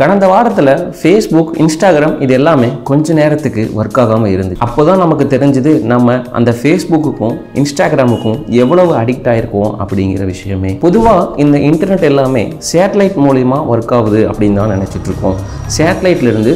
கடந்த வாரத்தில் Facebook Instagram இது எல்லாமே கொஞ்ச நேரத்துக்கு ஒர்க் ஆகாமல் இருந்து அப்போ தான் நமக்கு தெரிஞ்சது நம்ம அந்த ஃபேஸ்புக்குக்கும் இன்ஸ்டாகிராமுக்கும் எவ்வளவு அடிக்ட் ஆகிருக்கோம் அப்படிங்கிற விஷயமே. பொதுவாக இந்த இன்டர்நெட் எல்லாமே சேட்டலைட் மூலிமா ஒர்க் ஆகுது அப்படின்னு தான் நினச்சிட்டு இருக்கோம்.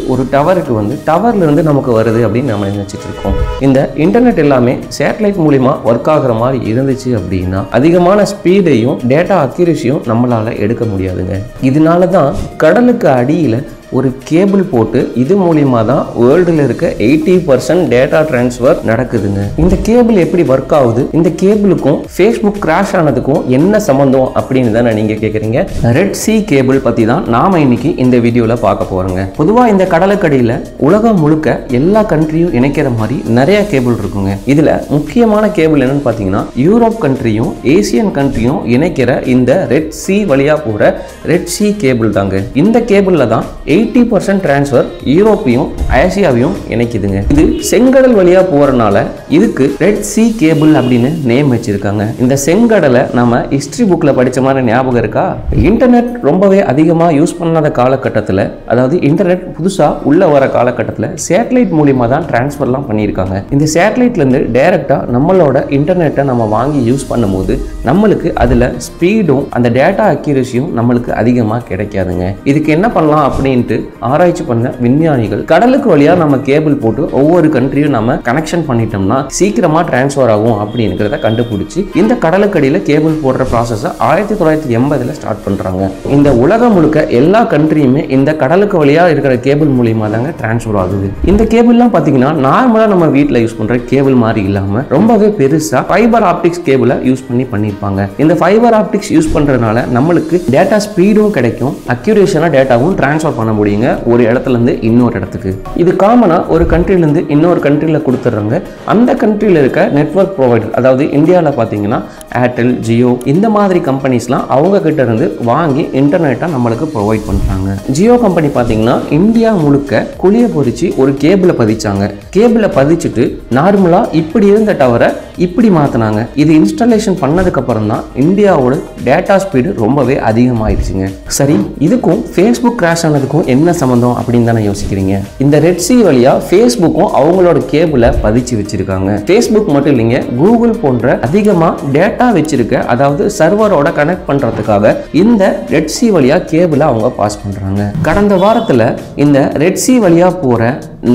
ஒரு டவருக்கு வந்து டவர்லேருந்து நமக்கு வருது அப்படின்னு நம்ம நினச்சிட்டு இருக்கோம். இந்த இன்டர்நெட் எல்லாமே சேட்டலைட் மூலிமா ஒர்க் ஆகுற மாதிரி இருந்துச்சு அப்படின்னா அதிகமான ஸ்பீடையும் டேட்டா அக்யூரேசியும் நம்மளால் எடுக்க முடியாதுங்க. இதனால தான் கடலுக்கு அடியில் ஒரு கேபிள் போட்டு இது மூலியமா தான் வேர்ல்டில் இருக்க எயிட்டி பர்சன்ட் டேட்டா டிரான்ஸ்ஃபர் நடக்குதுங்க. இந்த கேபிள் எப்படி ஒர்க் ஆகுது? இந்த கேபிளுக்கும் ஃபேஸ்புக் கிராஷ் ஆனதுக்கும் என்ன சம்மந்தம் அப்படின்னு தானே நீங்கள் கேட்குறீங்க ரெட் சி கேபிள் பற்றி தான் நாம இன்னைக்கு இந்த வீடியோவில் பார்க்க போகிறோங்க பொதுவாக இந்த கடலுக்கடியில் உலகம் முழுக்க எல்லா கண்ட்ரியும் இணைக்கிற மாதிரி நிறைய கேபிள் இருக்குங்க. இதில் முக்கியமான கேபிள் என்னன்னு பார்த்தீங்கன்னா யூரோப் கண்ட்ரியும் ஏசியன் கண்ட்ரியும் இணைக்கிற இந்த ரெட் சி வழியாக போகிற ரெட் சி கேபிள் தாங்க. இந்த கேபிளில் தான் எயிட்டி பர்சன்ட் டிரான்ஸ்ஃபர் யூரோப்பையும் ஆசியாவையும் இணைக்குதுங்க. இது செங்கடல் வழியாக போகிறனால இதுக்கு ரெட் சி கேபிள் அப்படின்னு நேம் வச்சிருக்காங்க. இந்த செங்கடலை நம்ம ஹிஸ்ட்ரி புக்கில் படித்த மாதிரி ஞாபகம் இருக்கா? இன்டர்நெட் ரொம்பவே அதிகமாக யூஸ் பண்ணாத காலகட்டத்தில் அதாவது இன்டர்நெட் புதுசாக உள்ள வர காலகட்டத்தில் சேட்டலைட் மூலியமாக தான் டிரான்ஸ்ஃபர்லாம் பண்ணியிருக்காங்க. இந்த சேட்டலைட்லேருந்து டைரெக்டாக நம்மளோட இன்டர்நெட்டை நம்ம வாங்கி யூஸ் பண்ணும்போது நம்மளுக்கு அதில் ஸ்பீடும் அந்த டேட்டா அக்யூரேசியும் நம்மளுக்கு அதிகமாக கிடைக்காதுங்க. இதுக்கு என்ன பண்ணலாம் அப்படின்னு பண்ணிட்டு ஆராய்ச்சி பண்ண விஞ்ஞானிகள் கடலுக்கு வழியாக நம்ம கேபிள் போட்டு ஒவ்வொரு கண்ட்ரியும் நம்ம கனெக்ஷன் பண்ணிட்டோம்னா சீக்கிரமாக டிரான்ஸ்ஃபர் ஆகும் அப்படிங்கிறத கண்டுபிடிச்சி இந்த கடலுக்கடியில் கேபிள் போடுற ப்ராசஸை ஆயிரத்தி தொள்ளாயிரத்தி எண்பதில் ஸ்டார்ட் பண்ணுறாங்க இந்த உலகம் முழுக்க எல்லா கண்ட்ரியுமே இந்த கடலுக்கு வழியாக இருக்கிற கேபிள் மூலியமாக தாங்க டிரான்ஸ்ஃபர் ஆகுது. இந்த கேபிள்லாம் பார்த்தீங்கன்னா நார்மலாக நம்ம வீட்டில் யூஸ் பண்ணுற கேபிள் மாதிரி இல்லாமல் ரொம்பவே பெருசாக ஃபைபர் ஆப்டிக்ஸ் கேபிளை யூஸ் பண்ணி பண்ணியிருப்பாங்க இந்த ஃபைபர் ஆப்டிக்ஸ் யூஸ் பண்ணுறதுனால நம்மளுக்கு டேட்டா ஸ்பீடும் கிடைக்கும் அக்யூரேஷனாக டேட்டாவும் ட்ரான்ஸ்ஃபர் பண்ண முடியுங்க. ஒரு இடத்துல இருந்து இன்னொரு இடத்துக்கு. இது காமனாக ஒரு கண்ட்ரிலேருந்து இன்னொரு கண்ட்ரியில் கொடுத்துட்றாங்க. அந்த கண்ட்ரியில் இருக்க நெட்வொர்க் ப்ரொவைடர் அதாவது இந்தியாவில் பார்த்தீங்கன்னா ஏர்டெல் ஜியோ இந்த மாதிரி கம்பெனிஸ்லாம் அவங்க கிட்ட இருந்து வாங்கி இன்டர்நெட்டை நம்மளுக்கு ப்ரொவைட் பண்ணுறாங்க ஜியோ கம்பெனி பார்த்தீங்கன்னா இந்தியா முழுக்க குழியை பொறிச்சு ஒரு கேபிளை பதிச்சாங்க. கேபிளை பதிச்சுட்டு நார்மலாக இப்படி இருந்த டவரை இப்படி மாற்றினாங்க இது இன்ஸ்டாலேஷன் பண்ணதுக்கப்புறம் தான் இந்தியாவோட டேட்டா ஸ்பீடு ரொம்பவே அதிகமாயிடுச்சுங்க. சரி இதுக்கும் ஃபேஸ்புக் கிராஷ் ஆனதுக்கும் என்ன சம்மந்தம் அப்படின்னு தானே யோசிக்கிறீங்க? இந்த ரெட் சி வழியாக ஃபேஸ்புக்கும் அவங்களோட கேபிளை பதிச்சு வச்சுருக்காங்க. ஃபேஸ்புக் மட்டும் இல்லைங்க கூகுள் போன்ற அதிகமாக டேட்டா வச்சிருக்க அதாவது சர்வரோட கனெக்ட் பண்ணுறதுக்காக இந்த ரெட் சி வழியாக கேபிளை அவங்க பாஸ் பண்ணுறாங்க கடந்த வாரத்தில் இந்த ரெட் சி வழியா போகிற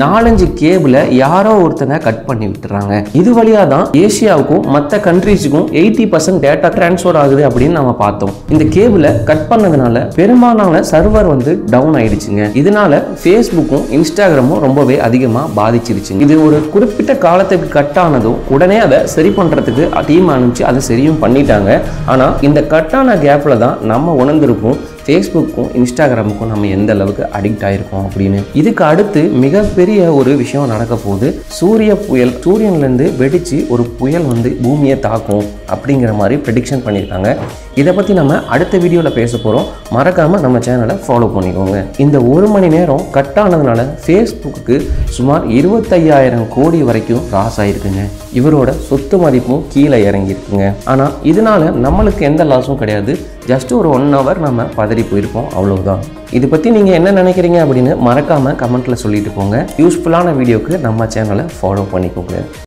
நாலஞ்சு கேபிளை யாரோ ஒருத்தங்க கட் பண்ணி விட்டுறாங்க. இது வழியாக தான் ஏசியாவுக்கும் மற்ற கண்ட்ரீஸுக்கும் எயிட்டி பர்சன்ட் டேட்டா டிரான்ஸ்ஃபர் ஆகுது அப்படின்னு நம்ம பார்த்தோம். இந்த கேபிளை கட் பண்ணதுனால பெரும்பாலான சர்வர் வந்து டவுன் ஆயிடுச்சுங்க. இதனால ஃபேஸ்புக்கும் இன்ஸ்டாகிராமும் ரொம்பவே அதிகமாக பாதிச்சிருச்சுங்க. இது ஒரு குறிப்பிட்ட காலத்துக்கு கட் ஆனதும் உடனே அதை சரி பண்ணுறதுக்கு டீம் அனுப்பிச்சு அதை சரி சரியும் பண்ணிட்டாங்க. ஆனால் இந்த கட்டான கேப்பில் தான் நம்ம உணர்ந்திருப்போம். ஃபேஸ்புக்கும் இன்ஸ்டாகிராமுக்கும் நம்ம எந்த அளவுக்கு அடிக்ட் ஆயிருக்கோம் அப்படின்னு. இதுக்கு அடுத்து மிகப்பெரிய ஒரு விஷயம் நடக்க போகுது. சூரிய புயல் சூரியன்லேருந்து வெடித்து ஒரு புயல் வந்து பூமியை தாக்கும் அப்படிங்கிற மாதிரி ப்ரெடிக்ஷன் பண்ணியிருக்காங்க. இதை பற்றி நம்ம அடுத்த வீடியோவில் பேச போகிறோம் மறக்காமல் நம்ம சேனலை ஃபாலோ பண்ணிக்கோங்க. இந்த ஒரு மணி நேரம் கட் ஆனதுனால ஃபேஸ்புக்கு சுமார் இருபத்தையாயிரம் கோடி வரைக்கும் லாஸ் ஆகிருக்குங்க இவரோட சொத்து மதிப்பும் கீழே இறங்கியிருக்குங்க. ஆனால் இதனால நம்மளுக்கு எந்த லாஸும் கிடையாது. ஜஸ்ட் ஒரு ஒன் ஹவர் நம்ம பதறி போயிருப்போம். அவ்வளவுதான். இது பற்றி நீங்கள் என்ன நினைக்கிறீங்க அப்படின்னு மறக்காமல் கமெண்ட்டில் சொல்லிட்டு போங்க. யூஸ்ஃபுல்லான வீடியோக்கு நம்ம சேனலை ஃபாலோ பண்ணிக்கோங்க.